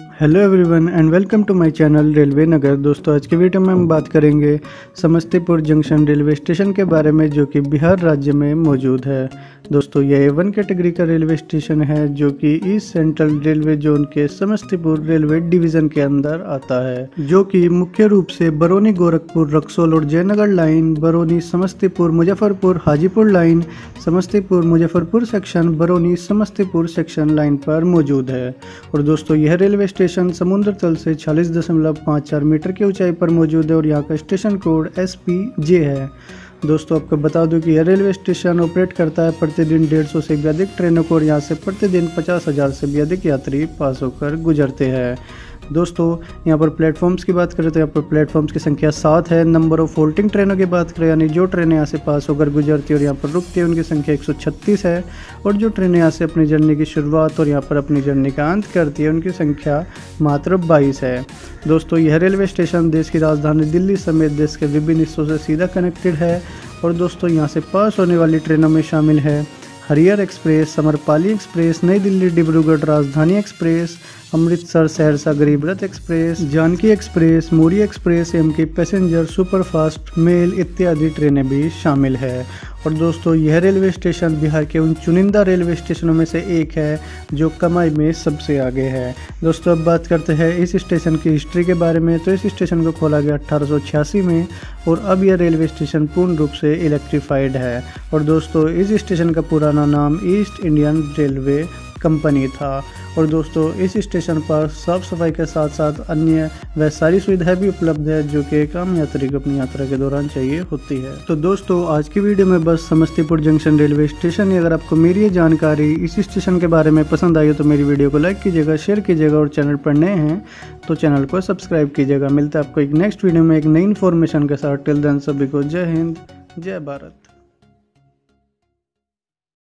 Hello everyone and welcome to my channel railway नगर दोस्तों, आज के वीडियो में हम बात करेंगे समस्तीपुर जंक्शन रेलवे स्टेशन के बारे में, जो कि बिहार राज्य में मौजूद है। दोस्तों यह वन कैटेगरी का रेलवे स्टेशन है जो कि ईस्ट सेंट्रल रेलवे जोन के समस्तीपुर रेलवे डिवीज़न के अंदर आता है, जो कि मुख्य रूप से बरौनी, गोरखपुर, रक्सोल और Jaynagar line Barauni, Samastipur, Muzaffarpur, Hajipur line Samastipur, Muzaffarpur section Barauni, Samastipur section line पर मौजूद है। और दोस्तों, यह रेलवे स्टेशन समुद्र तल से चार मीटर की ऊंचाई पर मौजूद है और यहाँ का station code S P J है। दोस्तों, आपको बता दूँ कि यह रेलवे स्टेशन ऑपरेट करता है। प्रतिदिन डेढ़ सौ भी अधिक ट्रेनों को और यहाँ से प्रतिदिन पचास हज़ार से भी अधिक यात्री पास होकर गुजरते हैं। दोस्तों, यहाँ पर प्लेटफॉर्म्स की बात करें तो यहाँ पर प्लेटफॉर्म्स की संख्या सात है। नंबर ऑफ़ फोल्टिंग ट्रेनों की बात करें, यानी जो ट्रेनें यहाँ से पास होकर गुजरती और यहाँ पर रुकती है, उनकी संख्या 136 है। और जो ट्रेनें यहाँ से अपनी जर्नी की शुरुआत और यहाँ पर अपनी जर्नी का अंत करती है, उनकी संख्या मात्र बाईस है। दोस्तों, यह रेलवे स्टेशन देश की राजधानी दिल्ली समेत देश के विभिन्न हिस्सों से सीधा कनेक्टेड है। और दोस्तों, यहाँ से पास होने वाली ट्रेनों में शामिल है। हरियर एक्सप्रेस, समरपाली एक्सप्रेस, नई Delhi Dibrugarh Rajdhani express, Amritsar Saharsa Garib Rath express, Janaki express, Mori express, M K passenger, superfast, mail इत्यादि ट्रेनें भी शामिल है। और दोस्तों, यह रेलवे स्टेशन बिहार के उन चुनिंदा रेलवे स्टेशनों में से एक है, जो कमाई में सबसे आगे है। दोस्तों, अब बात करते हैं इस स्टेशन की हिस्ट्री के बारे में। तो इस स्टेशन को खोला गया अट्ठारह में और अब यह रेलवे स्टेशन पूर्ण रूप से इलेक्ट्रीफाइड है। और दोस्तों, इस स्टेशन का पुराना नाम ईस्ट इंडियन रेलवे कंपनी था। और दोस्तों, इस स्टेशन पर साफ़ सफ़ाई के साथ साथ अन्य वह सारी सुविधाएँ भी उपलब्ध है, जो कि एक आम यात्री को अपनी यात्रा के दौरान चाहिए होती है। तो दोस्तों, आज की वीडियो में बस समस्तीपुर जंक्शन रेलवे स्टेशन अगर आपको मेरी ये जानकारी इस स्टेशन के बारे में पसंद आई तो मेरी वीडियो को लाइक कीजिएगा शेयर कीजिएगा और चैनल पर नए हैं तो चैनल को सब्सक्राइब कीजिएगा। मिलता आपको एक नेक्स्ट वीडियो में एक नई इन्फॉर्मेशन के साथ। टिल देन सभी को जय हिंद, जय भारत।